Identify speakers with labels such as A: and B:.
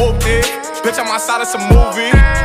A: whooped it. Bitch, I'm outside of some movie.